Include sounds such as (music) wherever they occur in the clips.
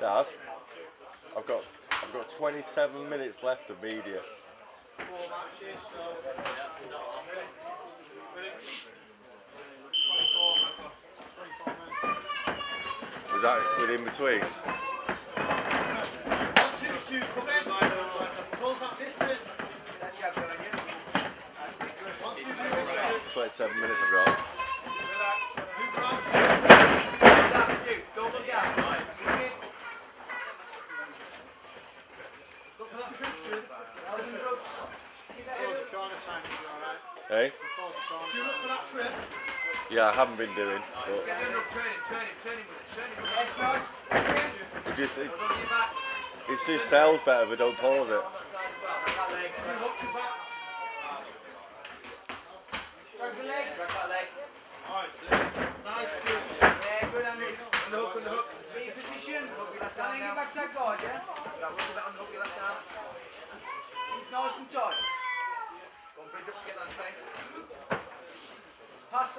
Daz, I've got I've got 27 minutes left of media. Four matches, so. 24, 24 minutes. Was that within between? One, two, Stu, come in. Close that distance. One, two, move in, Stu. 27 minutes I've got. Move around, Stu. Look for that trip, Stu. Close the corner time, you'll be alright. Hey? Close the corner Stu, look for that trip. Yeah, I haven't been doing. But it just it, it just sells better if I don't pause it. Stu, watch your back. Nice, Stu. Hook on the hook. Be in position. Hook your left arm down. back to that guard, yeah? That was a bit on the hook your left arm. Keep nice and tight. Go and bridge up to get that space. Pass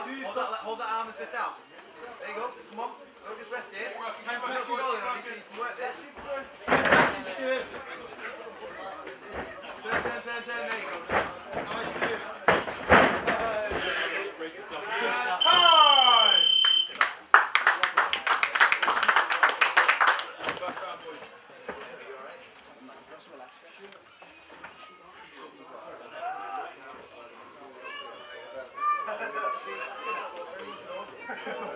Hold that, hold that arm and sit out. There you go. Come on. Don't just rest here. Ten seconds. your goal in on you, can work this. Ten seconds. Turn, turn, turn, turn. There you go. Nice. Wait! (laughs)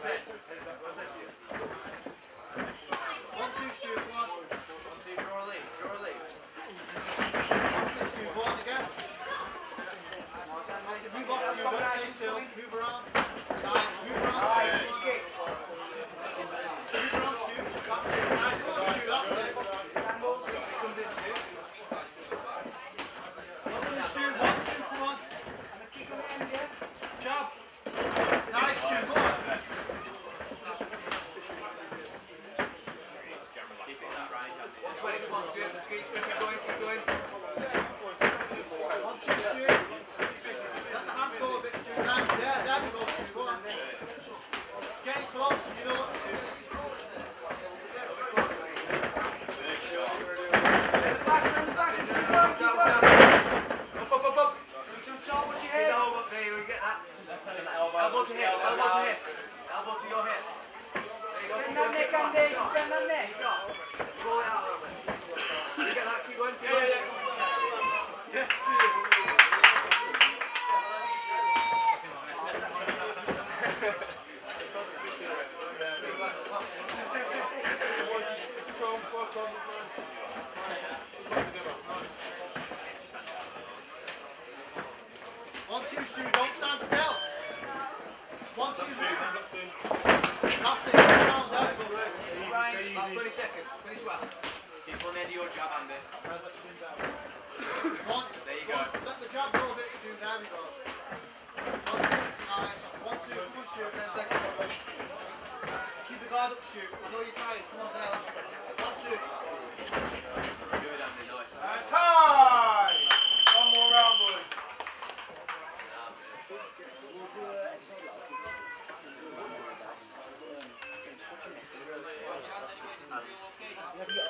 What's. Move on. Nice. Move around, Stu. Come on. Move around, Stu. That's it. Nice. Come on, Stu. That's it. Comes in two. One, two, Stu. One, two. Come on. Jab. Nice, Stu. Go on. One twenty. Come on, Stu. Let's keep keep going. Keep going. One, two, Stu. Let the hands go a bit, Stu. Nice. There, there we go, Stu. Go on. Get it close. You know what to do. Watch out, watch out. Up, up, up, up. Some time with your Get head. the elbow. There you go. Get that. Elbow to to hip. Elbow to your hip. There you. jab, Andy. There you go. Let the jab go a bit, Stu. There we go. One, two, nice. One, two, push Keep the guard up, Stu. I know you're tired. Come on down. One, two. Good, Andy. Nice. And time! One more round, boys.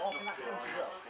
Off in that as well.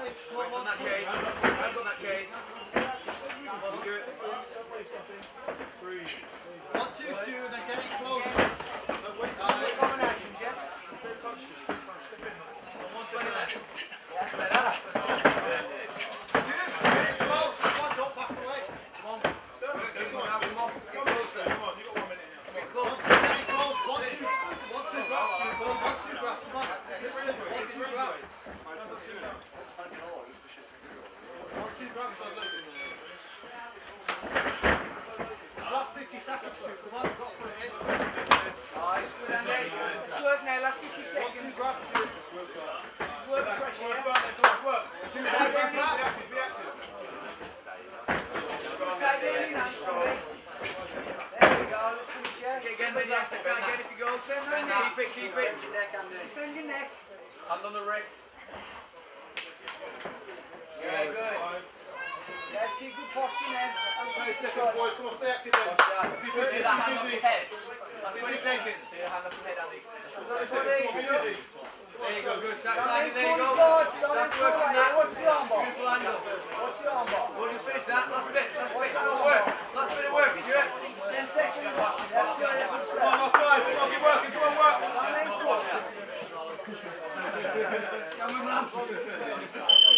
that on, getting close. Come on, don't back away. Come on. Come on, now, come on. Get closer. Come on, you got one minute. Get close. One, two, getting close. One, two. One, two, grab, Stu. Go on, one, two, grab. Come on. Listen, one, two, grab. One, two, grab. It's last 50 seconds, Come on, got for it in. Nice. Good, Andy. Let's work now. Last 50 One, two, seconds. grab, Stu. Work pressure, yeah? Two, one, two, grab. Take it in, nice, There we go. Let's finish, yeah? Okay, again, then you have to again if you go. Keep it, keep it. Defend your neck. Hand on the wrist. a second, boys. Come on, stay active then. Be busy, be busy. Twenty seconds. Do your hand up your head, Andy. There you go, good. There you go. That's working, that. What's your arm bar? Beautiful handle. What's your arm bar? We'll just finish that. Last bit, last bit. Come on, work. Last bit of work, Stewart. Ten seconds. Come on, last five. Come on, keep working. Come on, work. Come on, lads.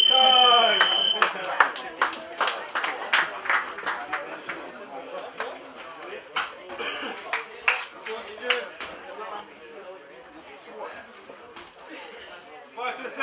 Hey!